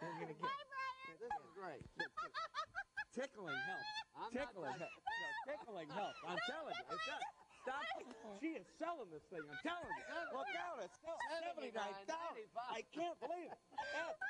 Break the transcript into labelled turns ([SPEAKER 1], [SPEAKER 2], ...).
[SPEAKER 1] gonna get. This is great. Tickling helps.
[SPEAKER 2] I'm
[SPEAKER 1] Tickling helps. No, tickling helps. I'm telling you. It does. Stop. She is selling this thing. I'm telling you. Look out. It's still seventy-nine. I can't believe it.